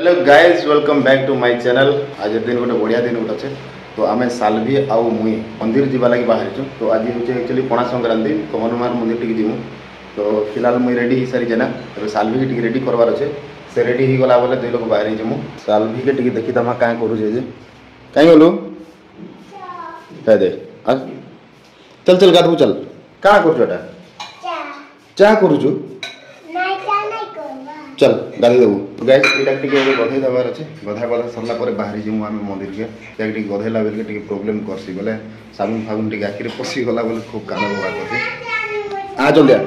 Hello guys welcome back to my channel आज दिन गोटे बढ़िया दिन गोटे अच्छे तो आम साल्वी आउ मुई मंदिर लगे बाहर छूँ तो आज हूँ एक्चुअली पणा संक्रांति तो हनुमान मंदिर टी जी तो फिलहाल मुई रेडी हो सारी जेना तो साल्वी के टी रेडी करवार अच्छे से रेडी गला बोले दुई लोग बाहर ही साल्वी के टी देखीदमा क्या करुचे कहीं गलु कह दे चल चल गाधबू चल क्या करुचु चाह करुचु चल गाड़ी देव गाइस इटा टिके गधे दबार अछि गधा गधा सरला पर बाहरी जिमु आमे मंदिर के इटा टिके गधे लेवल के टिके प्रॉब्लम करसी बोले साबुन फागुन टिके आखिर पसी गला बोले खूब काना बवा करसी आ जल्दी आ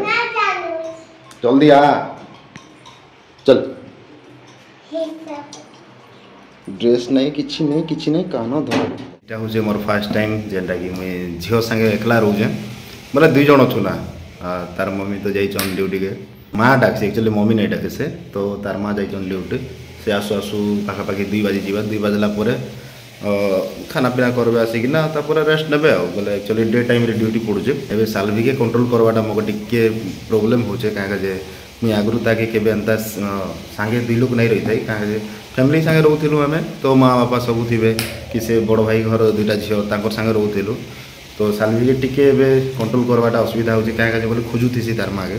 जल्दी आ चल ड्रेस नै किछि नै किछि नै कानो धर इटा हो जे मोर फर्स्ट टाइम जेंटा कि मैं झियो संगे एकला रहू जे बोले दुई जण छुना तार मम्मी तो जाई छन ड्यूटी के মা ডাকছে একচুয়ালি মমি নাই সে তো তার মা যাইছেন ডিউটি সে আসু আসু পাখাপাখি দুই বাজি যা দুই বাজলা পরে পিনা করবে আসিকিনা তারপরে রেস্ট নেবে আও বলে একচুয়ালি ডে টাইমে ডিউটি পড়ুছে এবে সালভিকে কন্ট্রোল করবাটা মোকে টিকিয়ে প্রোবলেম হচ্ছে কাঁকা যে ମୁଇଁ ଆଗରୁ ତାକେ କେବେ ଏନ୍ତା ସାଙ୍ଗେ ଦୁଇ ଲୋକ ନାଇଁ ରହିଥାଏ ফ্যামিলি ଫ୍ୟାମିଲି ସାଙ୍ଗେ ରହୁଥିଲୁ ଆମେ ତ বাপা ବାପା ସବୁ কি କି ସେ ବଡ଼ ଭାଇ ଘର ଦୁଇଟା ଝିଅ ତାଙ୍କର ସାଙ୍ଗେ ରହୁଥିଲୁ ତ ସାଲଭିକେ ଟିକେ ଏବେ করবাটা অসুবিধা ଅସୁବିଧା ହେଉଛି যে ବୋଲେ ଖୋଜୁଥିସି তার ମାଆକେ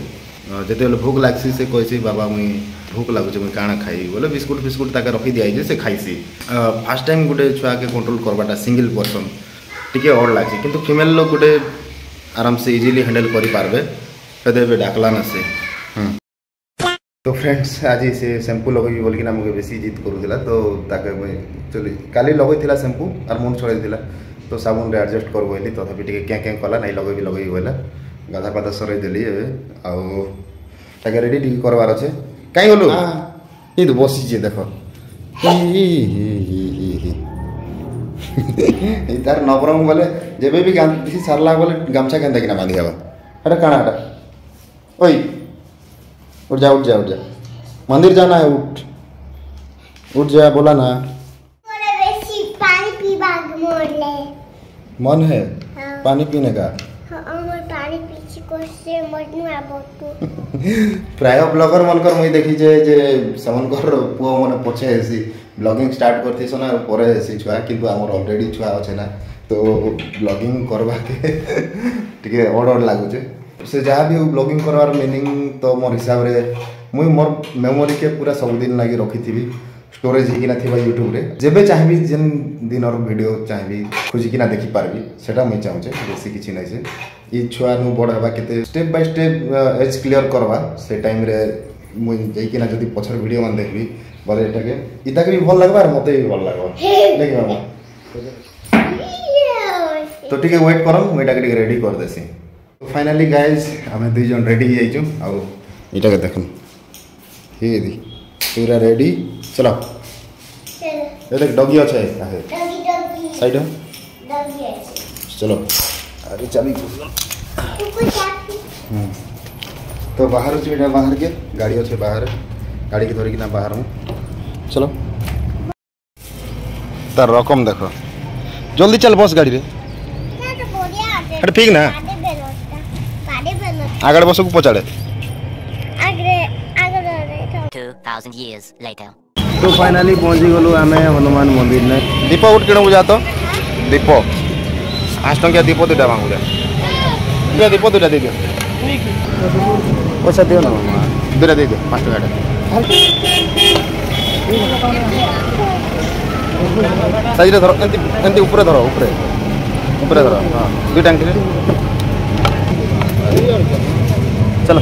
ଯେତେବେଳେ ଭୋକ ଲାଗ୍ସି ସେ କହିସି ବାବା ମୁଇଁ ଭୋକ ଲାଗୁଛେ ମୁଇଁ କାଣା ଖାଇବି ବୋଲେ ବିସ୍କୁଟ୍ ଫିସ୍କୁଟ୍ ତାକେ ରଖିଦିଆହେଇଛେ ସେ ଖାଇସି ଫାର୍ଷ୍ଟ ଟାଇମ୍ ଗୋଟେ ଛୁଆକେ କଣ୍ଟ୍ରୋଲ୍ କର୍ବାଟା ସିଙ୍ଗିଲ୍ ପର୍ସନ୍ ଟିକେ ଅଡ଼୍ ଲାଗ୍ସି କିନ୍ତୁ ଫିମେଲ୍ ଲୋକ୍ ଗୋଟେ ଆରାମସେ ଇଜିଲି ହ୍ୟାଣ୍ଡେଲ୍ କରିପାରବେ ହେତେ ଏବେ ଡାକ୍ଲା ନା ସେ ତ ଫ୍ରେଣ୍ଡସ୍ ଆଜି ସେ ସେମ୍ପୁ ଲଗେଇବି ବୋଲିକିନା ଆମକୁ ବେଶୀ ଜିଦ୍ କରୁଥିଲା ତ ତାକେ ମୁଇଁ ଚଲି କାଲି ଲଗେଇଥିଲା ସେମ୍ପୁ ଆର୍ ମୁଣ୍ଡ ଛଡ଼େଇଥିଲା ତ ସାବୁନ୍ରେ ଆଡ଼ଜଷ୍ଟ କରିବ ବୋଲି ତଥାପି ଟିକେ କେଁ କେଁ କଲା ନାଇଁ ଲଗେଇବି ଲଗେଇବି ବୋଇଲା ଗାଧା ପାଧା ସରେଇଦେଲି ଏବେ ଆଉ ତାକେ ରେଡ଼ି ଟିକେ କରବାର ଅଛେ କାଇଁ ଗଲୁ ଏଇ ତ ବସିଛେ ଦେଖ ଏଇ ତାର ନବରଙ୍ଗ ବୋଲେ ଯେବେ ବି ଗାନ୍ଧି ସାରିଲା ବୋଲେ ଗାମଛା କେନ୍ତା କିନା ବାନ୍ଧି ହେବା ହେଟା କାଣା ହେଟା ওই উঠ যা উঠ যা উঠ যা মন্দির জানা হ্যাঁ উঠ উঠ যা বলা না मन है पानी पीने का প্রায় ব্লগর মানকর মুই দেখি যে যে সেমানকর পুয়া মানে পছে হেসি ব্লগিং স্টার্ট করতেছন আর পরে হেসি ছুয়া কিন্তু আমার অলরেডি ছুয়া আছে না তো ব্লগিং করবাকে টিকে অড অড লাগুছে সে যা বি ব্লগিং করবার মিনিং তো মোর হিসাবরে মুই মোর মেমোরিকে পুরা সবুদিন লাগি রখিথিবি ଷ୍ଟୋରେଜ୍ ହେଇକିନା ଥିବା ୟୁଟ୍ୟୁବ୍ରେ ଯେବେ ଚାହିଁବି ଯେନ୍ ଦିନର ଭିଡ଼ିଓ ଚାହିଁବି ଖୋଜିକିନା ଦେଖିପାରିବି ସେଟା ମୁଇଁ ଚାହୁଁଛେ ବେଶୀ କିଛି ନାଇଁ ସେ ଇ ଛୁଆନୁ ବଡ଼ ହେବା କେତେ step by step age clear କର୍ବା ସେ ଟାଇମ୍ରେ ମୁଇଁ ଯାଇକିନା ଯଦି ପଛର ଭିଡ଼ିଓ ମାନେ ଦେଖିବି ବୋଲେ ଏଟାକେ ଇଟାକେ ବି ଭଲ ଲାଗ୍ବା ଆର୍ ମତେ ବି ଭଲ ଲାଗ୍ବା ନାଇଁ ମାମା ତ ଟିକେ ୱେଟ୍ କର ମୁଁ ଏଟାକେ ଟିକେ ରେଡ଼ି କରିଦେସି ଫାଇନାଲି ଗାଇଜ୍ ଆମେ দুইজন রেডি হয়ে যাইছু ଆଉ এটাকে দেখুন ঠিক আছে पूरा रेडी चलो ये देख डगी अच्छा है आहे डगी साइड में चलो अरे चली हम्म। तो बाहर से बेटा बाहर के गाड़ी अच्छे बाहर गाड़ी के धरी के ना बाहर हूं चलो तार रकम देखो जल्दी चल बस गाड़ी रे ना तो ठीक ना आगे बस को पचाड़े thousand years later. तो फाइनली पहुंची गलो हमें हनुमान मंदिर ने दीप उठ के तो तो जा तो दीप पाँच टंकिया दीप दुटा मांगू भांगू जा दीप दुटा दे दियो पैसा दियो ना दुटा दे दियो पांच सही रे धरो एंती एंती ऊपर धरो ऊपर ऊपर धरो हां दुटा टंकी चलो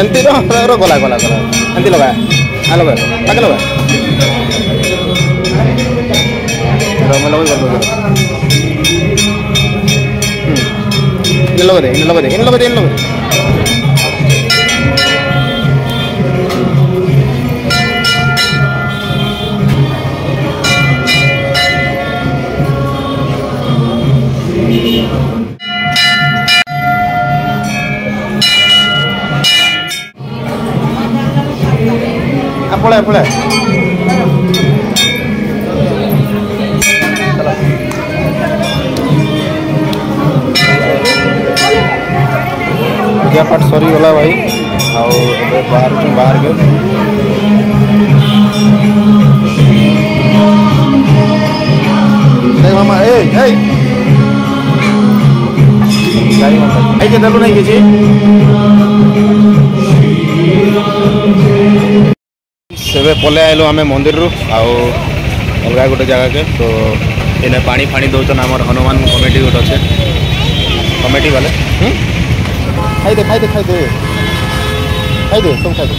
ଏମିତି ର ଗଲା ଗଲା ଗଲା ଏମିତି ଲଗା ହଁ ଲଗା ତାକେ ଲଗା ଲଗା ଦେ ଲଗା ଦେ ଲଗା ଦେ ଲଗା ଦେ पड़े पड़े पूजा पाठ सरीगला भाई बाहर बाहर गए मामा ए ए गाड़ी आई के नहीं किसी ଏବେ ପଲେଇ ଆଇଲୁ ଆମେ ମନ୍ଦିରରୁ ଆଉ ଅଲଗା ଗୋଟେ ଜାଗାକେ ତ ଏନେ ପାଣି ଫାଣି ଦେଉଛନ୍ ଆମର ହନୁମାନ କମିଟି ଗୋଟେ ଅଛେ କମିଟି ବାଲେ ଖାଇଦେ ଖାଇଦେ ଖାଇଦେ ଖାଇଦେ ସବୁ ଖାଇଦେ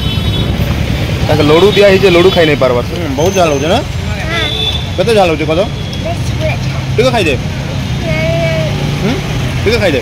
ତାଙ୍କେ ଲଡ଼ୁ ଦିଆ ହେଇଛେ ଲଡ଼ୁ ଖାଇ ନେଇ ପାର୍ବା ବହୁତ ଝାଲ ହଉଛେ ନା କେତେ ଝାଲ ହଉଛେ କଦ ଟିକେ ଖାଇଦେ ଟିକେ ଖାଇଦେ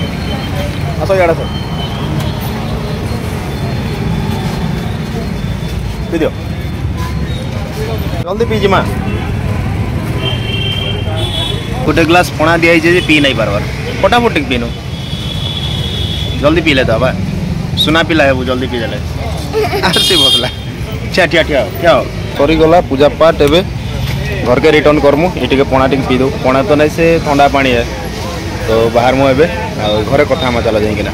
असो यार सर पीदियो जल्दी पी जिमा गोटे ग्लास पणा दिया जे पी नहीं पार्बार फटाफट टिक पीनु जल्दी पीले तो बा सुना पिला है वो जल्दी पी जाले आरसी बसला ठिया ठिया ठिया ठिया सरी पूजा पाठ एबे घर के रिटर्न करमु ये पणा टिक पी दू पणा तो नहीं से ठंडा पानी है তো বাহার মো এবে ঘরে কথা କଥା চালা ଚାଲ ଯାଇକିନା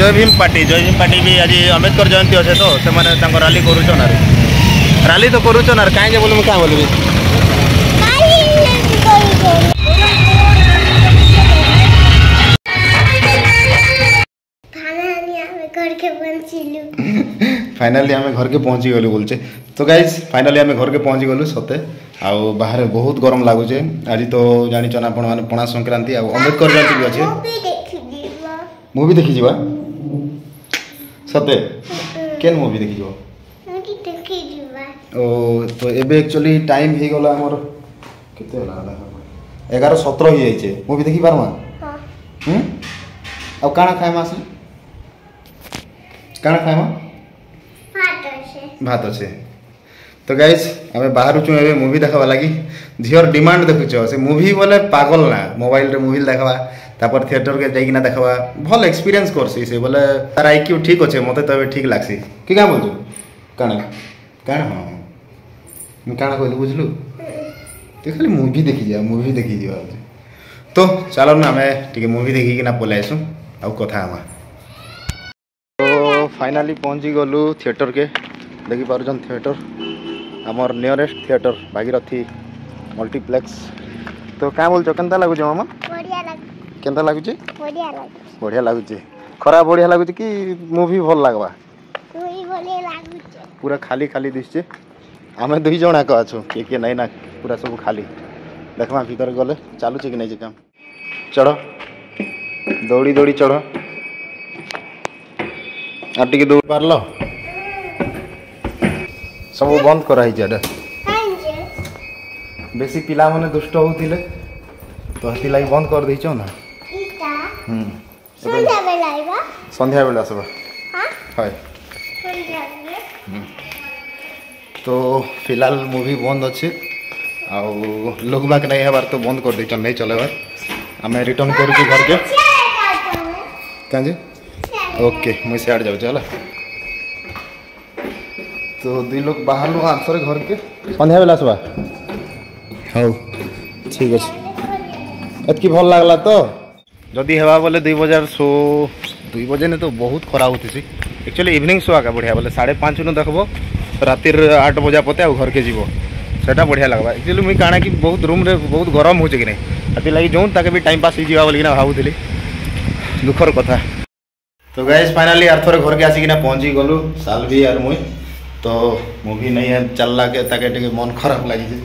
জয় ভীম পার্টি জয় ভীম পার্টি বি আজ আম্বেদকর জয়ন্তী অছে তো সে রালি করুছন আর রালি তো করুছন আর কাইজে বলে মু কাঁ বলবি फाइनाली आम घर के पहुँची गलु बोलचे तो गाइज फाइनाली आम घर के पहुँची गलु सते आउ बाहर बहुत गरम लगुचे आज तो जानिछन आपण संक्रांति आउ जयंती भी अच्छे मूवी देखी जीवा सते केन मूवी देखी ओ तो एक्चुअली टाइम हो गला এগারো সতেরো হয়ে যাইছে মুভি দেখি পারমা হুম ଆଉ କାଣା ଖାଇମା ସେ କାଣା ଖାଇମା ଭାତ ଅଛେ ତ ଗାଇଜ୍ ଆମେ ବାହାରୁଛୁ ଏବେ ମୁଭି ଦେଖ୍ବା ଲାଗି ଝିଅର ଡିମାଣ୍ଡ ଦେଖୁଛ ସେ ମୁଭି ବୋଲେ ପାଗଲ ନା ମୋବାଇଲରେ ମୁଭି ଦେଖ୍ବା ତାପରେ ଥିଏଟରକେ ଯାଇକିନା ଦେଖ୍ବା ଭଲ ଏକ୍ସପିରିଏନ୍ସ କର୍ସି ସେ ବୋଲେ ତାର ଆଇ କ୍ୟୁ ଠିକ୍ ଅଛେ ମୋତେ ତ ଏବେ ଠିକ୍ ଲାଗ୍ସି କି କାଣା ବୋଲୁଛୁ କାଣା କାଣା ହଁ ମୁଁ କାଣା କହିଲି ବୁଝିଲୁ તે ખાલી મૂવી દેખી જવા મૂવી દેખી જવા તો ચાલો ને અમે ଟିକେ મૂવી ଦେଖିକିନା ପଳେଇ ଆସୁଁ ଆଉ କଥା ହେମା ତ ଫାଇନାଲି ପହଞ୍ଚି ଗଲୁ ଥିଏଟର୍କେ ଦେଖିପାରୁଛନ୍ ଥିଏଟର୍ ଆମର ନିୟରେଷ୍ଟ ଥିଏଟର୍ ଭାଗିରଥୀ ମଲ୍ଟିପ୍ଲେକ୍ସ ତ କାଁ ବୋଲୁଛ କେନ୍ତା ଲାଗୁଛେ ମାମା କେନ୍ତା ଲାଗୁଛେ ବଢ଼ିଆ ଲାଗୁଛେ ଖରା ବଢ଼ିଆ ଲାଗୁଛେ କି ମୁଭି ଭଲ ଲାଗ୍ବା ପୁରା ଖାଲି ଖାଲି ଦିଶୁଛେ ଆମେ ଦୁଇ ଜଣଯାକ ଅଛୁ କିଏ କିଏ ନାଇଁ ନା ପୁରା ସବୁ ଖାଲି ଦେଖମା ଭିତରେ ଗଲେ ଚାଲୁଛି କି ନାଇଁ ଯେ କାମ ଚଢ଼ ଦୌଡ଼ି ଦୌଡ଼ି ଚଢ଼ ଆଉ ଟିକେ ଦୌଡ଼ି ପାରିଲ ସବୁ ବନ୍ଦ କରାହେଇଛି ଏଟା ବେଶୀ ପିଲାମାନେ ଦୁଷ୍ଟ ହେଉଥିଲେ ତ ସେଥିଲାଗି ବନ୍ଦ କରିଦେଇଛ ନା ସନ୍ଧ୍ୟାବେଳେ ଆସିବା ହଁ तो फिलहाल मुवी बंद अच्छे आउ लुकबाक नहीं हबार तो बंद कर दे नहीं चलेबार आम रिटर्न कर घर के क्या जी ओके मुझे सियाड़ जाऊे तो दुई लोग बाहर लु आंसर घर के सन्ध्या बेला आसवा हाउ ठीक अच्छे एतकी भल लगला तो जदि हवा बोले दुई बजार शो दुई बजे ने तो बहुत खराब होती एक्चुअली इवनिंग शो आका बढ़िया बोले साढ़े पाँच नु देखो ରାତିର୍ ଆଠ ବଜା ପତେ ଆଉ ଘରକେ ଯିବ ସେଟା ବଢ଼ିଆ ଲାଗ୍ବା ଆକ୍ଚୁଆଲି ମୁଇଁ କାଣା କି ବହୁତ ରୁମ୍ରେ ବହୁତ ଗରମ ହେଉଛେ କି ନାଇଁ ସେଥିର୍ଲାଗି ଯେଉଁ ତାକେ ବି ଟାଇମ୍ ପାସ୍ ହେଇଯିବା ବୋଲିକିନା ଭାବୁଥିଲି ଦୁଃଖର କଥା ତ ଗାଇଜ୍ ଫାଇନାଲି ଆର୍ ଥରେ ଘରକେ ଆସିକିନା ପହଞ୍ଚିଗଲୁ ସାଲ୍ଭି ଆର୍ ମୁଇଁ ତ ମୁଭି ନେଇ ଚାଲିଲା ତାକେ ଟିକେ ମନ ଖରାପ ଲାଗିଛି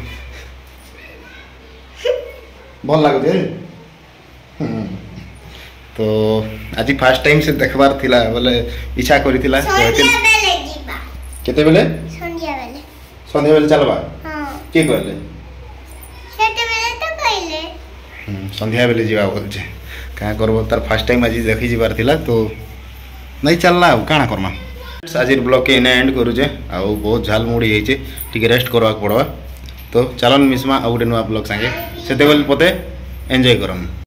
ଭଲ ଲାଗୁଛି ତ ଆଜି ଫାର୍ଷ୍ଟ ଟାଇମ୍ ସେ ଦେଖବାର ଥିଲା ବୋଲେ ଇଚ୍ଛା କରିଥିଲା केते बेले संध्या बेले संध्या बेले चलबा हां के कहले सेते बेले त कहले हम संध्या बेले जीवा बोल छे का करबो तार फर्स्ट टाइम आज देखि जीवार थिला तो नै चलला काणा करमा आज ब्लॉग के एंड करू जे आ बहुत झाल मुड़ी है जे ठीक रेस्ट करवा पड़वा तो चलन मिसमा आ गोटे नुआ ब्लॉग सांगे से पते एंजॉय करम